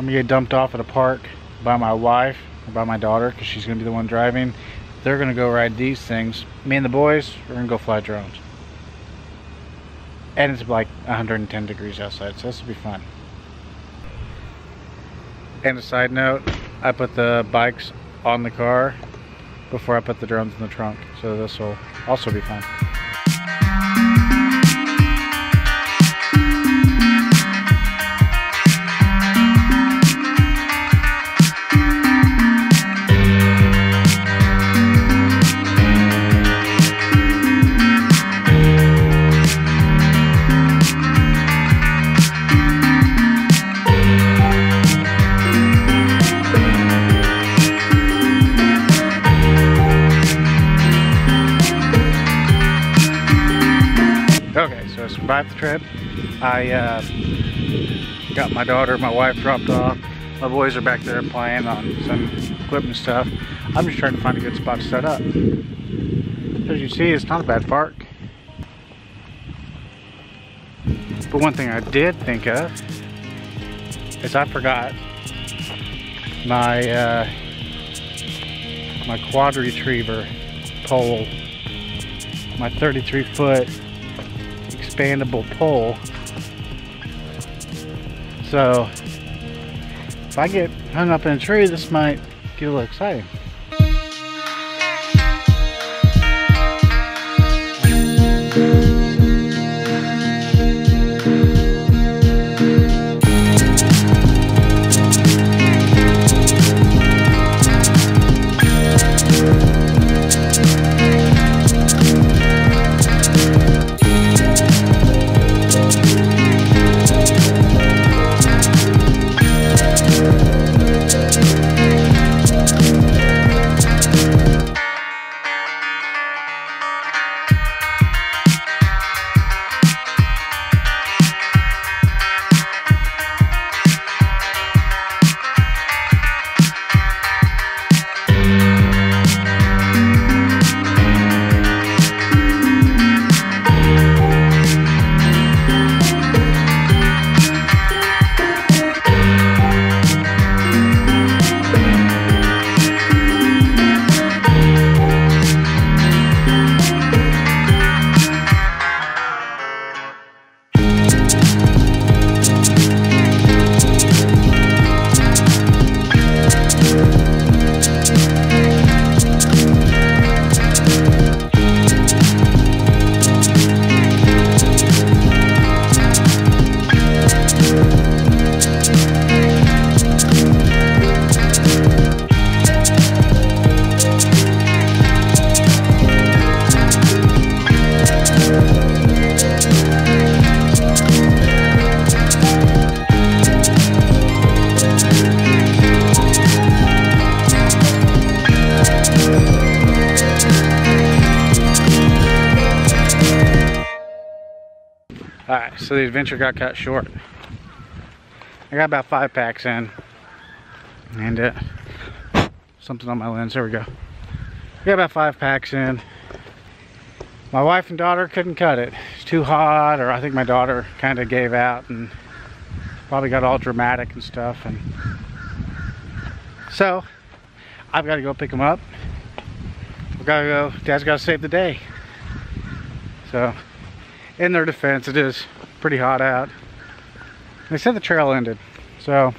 I'm gonna get dumped off at a park by my wife or by my daughter because she's gonna be the one driving. They're gonna go ride these things. Me and the boys are gonna go fly drones. And it's like 110 degrees outside, so this will be fun. And a side note, I put the bikes on the car before I put the drones in the trunk. So this will also be fun. I the trip. I uh, got my daughter, my wife dropped off. My boys are back there playing on some equipment stuff. I'm just trying to find a good spot to set up. As you see, it's not a bad park. But one thing I did think of is I forgot my uh, my quad retriever pole, my 33 foot expandable pole. So if I get hung up in a tree, this might get a little exciting. Alright, so the adventure got cut short. I got about five packs in. And uh, something on my lens, there we go. I got about five packs in. My wife and daughter couldn't cut it. It's too hot, or I think my daughter kind of gave out and probably got all dramatic and stuff. And so, I've got to go pick them up. We've got to go, Dad's got to save the day. So, in their defense, it is pretty hot out. They said the trail ended, so